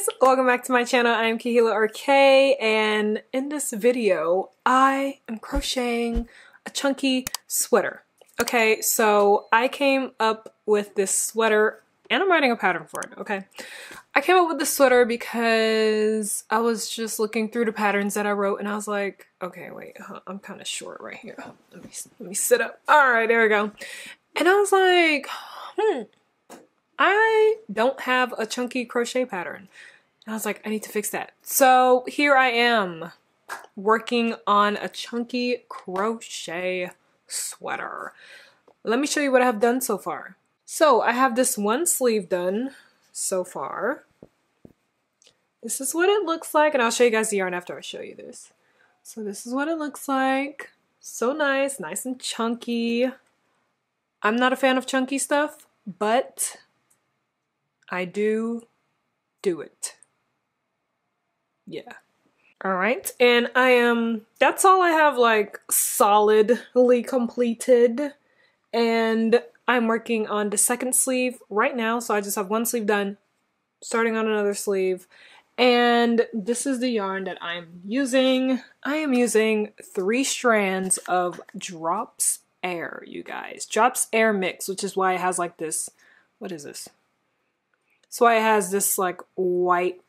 guys, welcome back to my channel. I am Kahilah RK and in this video I am crocheting a chunky sweater. Okay, so I came up with this sweater and I'm writing a pattern for it, okay? I came up with this sweater because I was just looking through the patterns that I wrote and I was like, okay, wait, I'm kind of short right here. Let me, let me sit up. All right, there we go. And I was like, hmm, I don't have a chunky crochet pattern. And I was like, I need to fix that. So here I am working on a chunky crochet sweater. Let me show you what I have done so far. So I have this one sleeve done so far. This is what it looks like, and I'll show you guys the yarn after I show you this. So this is what it looks like. So nice, nice and chunky. I'm not a fan of chunky stuff, but I do do it. Yeah. All right, and I am, that's all I have like solidly completed. And I'm working on the second sleeve right now, so I just have one sleeve done, starting on another sleeve. And this is the yarn that I'm using. I am using three strands of Drops Air, you guys. Drops Air Mix, which is why it has like this, what is this? So it has this like white,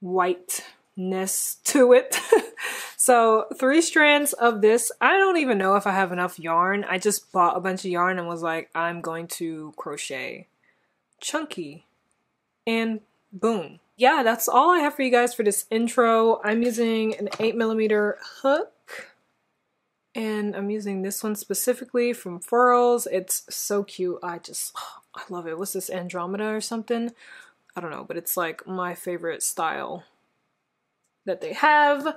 whiteness to it. so three strands of this. I don't even know if I have enough yarn. I just bought a bunch of yarn and was like, I'm going to crochet chunky and boom. Yeah, that's all I have for you guys for this intro. I'm using an eight millimeter hook and I'm using this one specifically from Furls. It's so cute. I just, oh, I love it. What's this, Andromeda or something? I don't know, but it's like my favorite style that they have.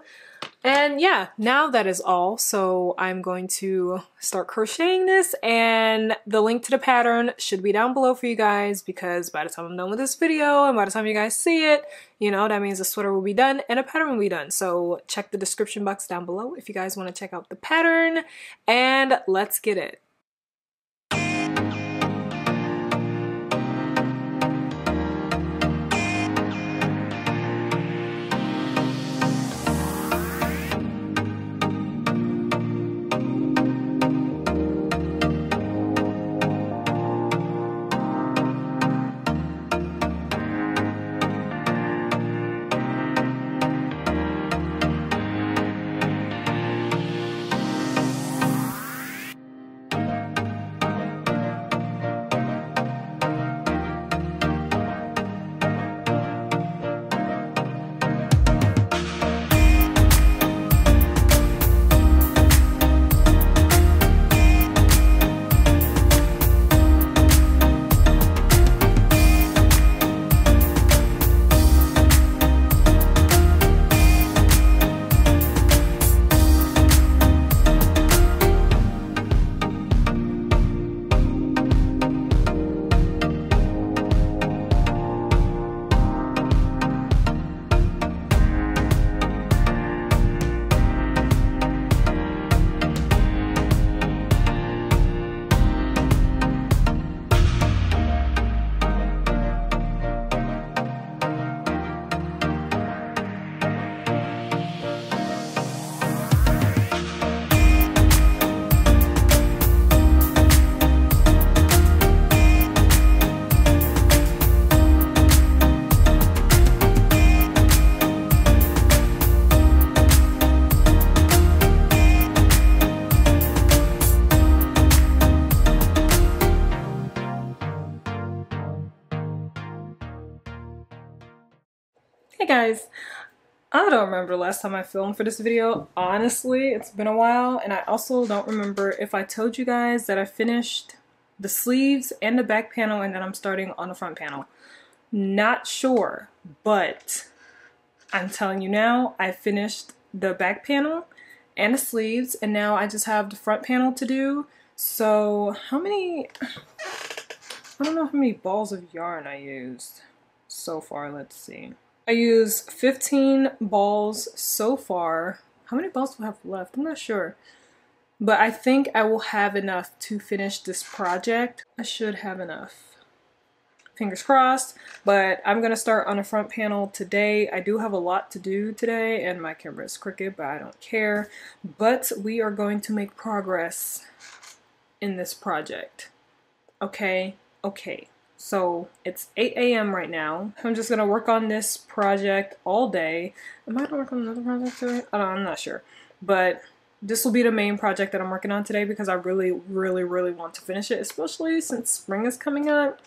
And yeah, now that is all. So I'm going to start crocheting this and the link to the pattern should be down below for you guys because by the time I'm done with this video and by the time you guys see it, you know, that means the sweater will be done and a pattern will be done. So check the description box down below if you guys want to check out the pattern and let's get it. I don't remember the last time I filmed for this video. Honestly, it's been a while and I also don't remember if I told you guys that I finished the sleeves and the back panel and then I'm starting on the front panel. Not sure, but I'm telling you now, I finished the back panel and the sleeves and now I just have the front panel to do. So how many, I don't know how many balls of yarn I used so far, let's see. I use 15 balls so far. How many balls do I have left? I'm not sure. But I think I will have enough to finish this project. I should have enough. fingers crossed. But I'm gonna start on the front panel today. I do have a lot to do today and my camera is crooked, but I don't care. But we are going to make progress in this project. Okay, okay. So it's 8 a.m. right now. I'm just gonna work on this project all day. Am I gonna work on another project today? I don't, I'm not sure. But this will be the main project that I'm working on today because I really, really, really want to finish it, especially since spring is coming up.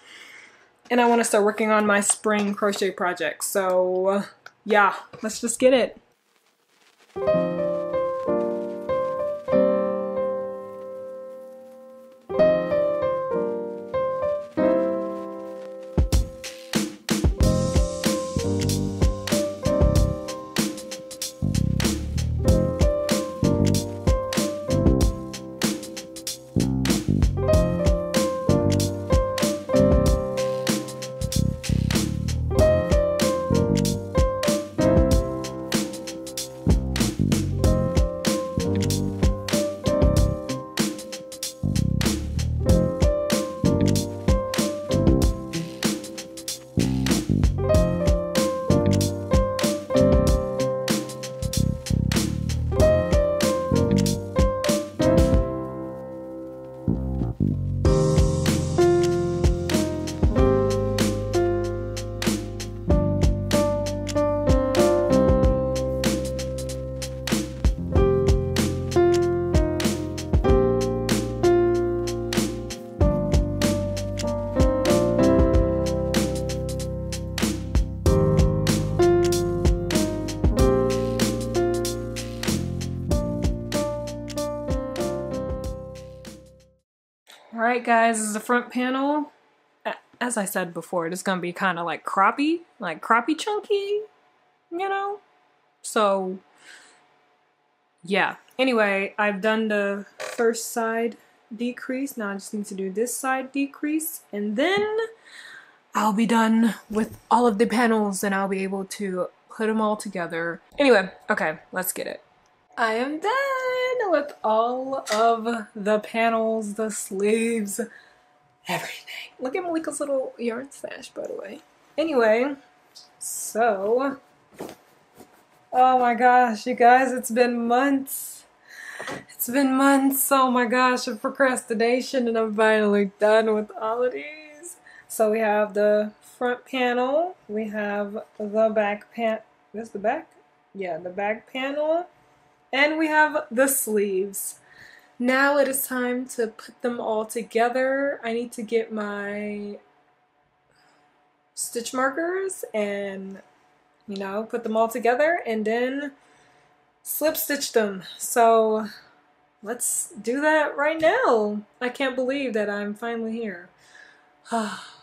And I want to start working on my spring crochet project. So yeah, let's just get it. Alright guys, this is the front panel. As I said before, it is going to be kind of like croppy, like croppy chunky, you know? So, yeah. Anyway, I've done the first side decrease. Now I just need to do this side decrease. And then I'll be done with all of the panels and I'll be able to put them all together. Anyway, okay, let's get it. I am done with all of the panels, the sleeves, everything. Look at Malika's little yarn stash, by the way. Anyway, so, oh my gosh, you guys, it's been months. It's been months, oh my gosh, of procrastination, and I'm finally done with all of these. So we have the front panel, we have the back pan, this the back? Yeah, the back panel and we have the sleeves. Now it is time to put them all together. I need to get my stitch markers and, you know, put them all together and then slip stitch them. So let's do that right now. I can't believe that I'm finally here. Ah.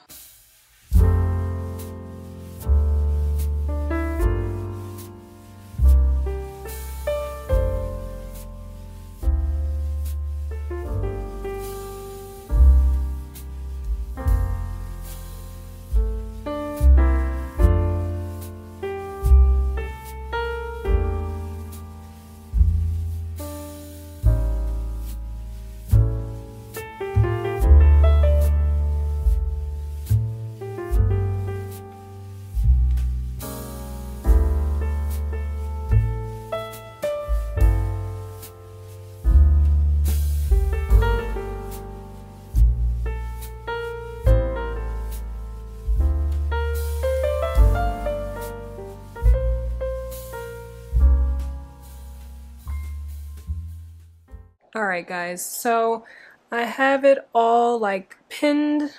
Alright guys, so I have it all like pinned,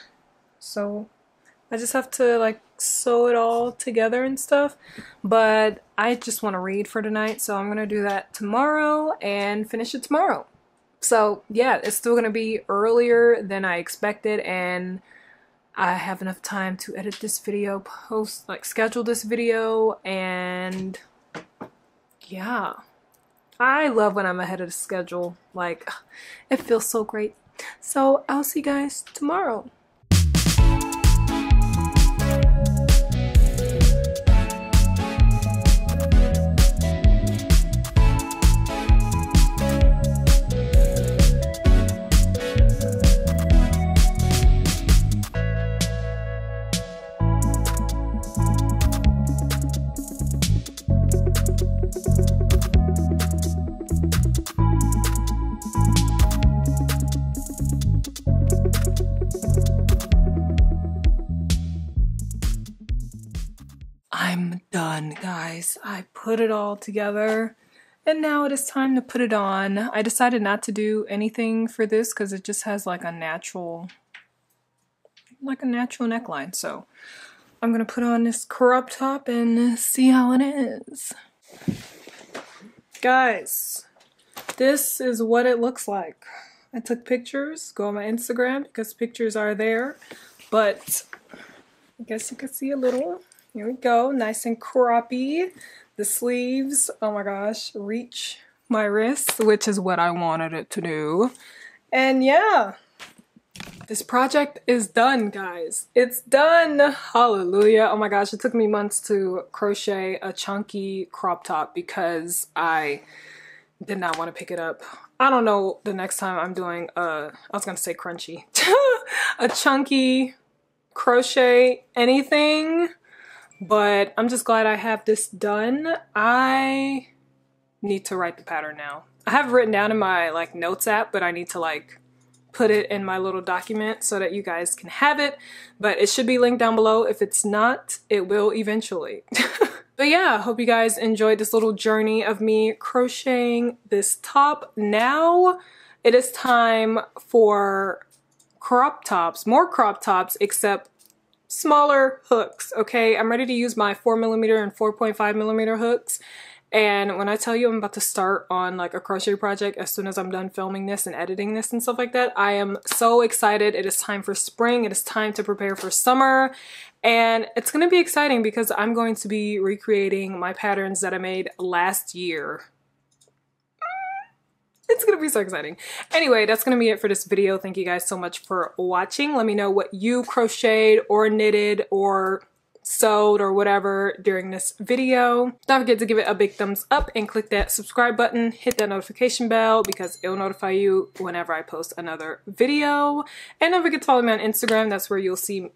so I just have to like sew it all together and stuff, but I just want to read for tonight, so I'm going to do that tomorrow and finish it tomorrow. So yeah, it's still going to be earlier than I expected and I have enough time to edit this video, post, like schedule this video, and yeah. I love when I'm ahead of the schedule. Like, it feels so great. So I'll see you guys tomorrow. I'm done, guys. I put it all together. And now it is time to put it on. I decided not to do anything for this because it just has like a natural, like a natural neckline. So I'm gonna put on this crop top and see how it is. Guys, this is what it looks like. I took pictures, go on my Instagram because pictures are there, but I guess you can see a little. Here we go, nice and croppy. The sleeves, oh my gosh, reach my wrists, which is what I wanted it to do. And yeah, this project is done, guys. It's done. Hallelujah. Oh my gosh, it took me months to crochet a chunky crop top because I did not want to pick it up. I don't know the next time I'm doing a, I was to say crunchy, a chunky crochet anything, but I'm just glad I have this done. I need to write the pattern now. I have written down in my like notes app, but I need to like put it in my little document so that you guys can have it, but it should be linked down below. If it's not, it will eventually. but yeah, hope you guys enjoyed this little journey of me crocheting this top. Now it is time for crop tops, more crop tops, except smaller hooks, okay? I'm ready to use my 4 millimeter and 4.5 millimeter hooks and when I tell you I'm about to start on like a crochet project as soon as I'm done filming this and editing this and stuff like that, I am so excited. It is time for spring. It is time to prepare for summer. And it's going to be exciting because I'm going to be recreating my patterns that I made last year. It's to be so exciting. Anyway, that's to be it for this video. Thank you guys so much for watching. Let me know what you crocheted or knitted or sewed or whatever during this video. Don't forget to give it a big thumbs up and click that subscribe button. Hit that notification bell because it'll notify you whenever I post another video. And don't forget to follow me on Instagram. That's where you'll see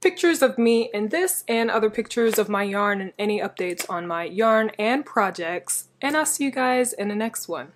pictures of me in this and other pictures of my yarn and any updates on my yarn and projects. And I'll see you guys in the next one.